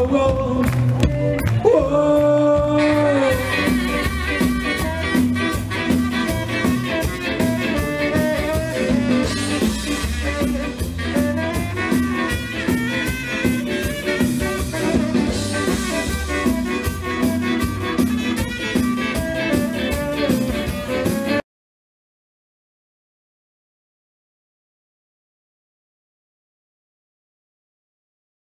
Whoa,